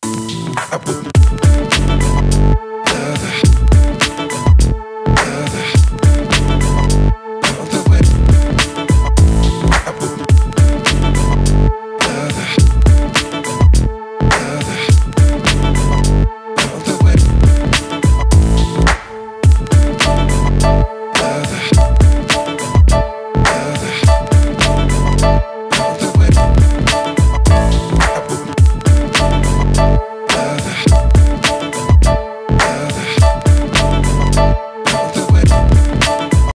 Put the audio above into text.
I put